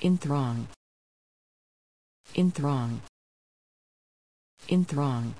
In throng. In throng. In throng.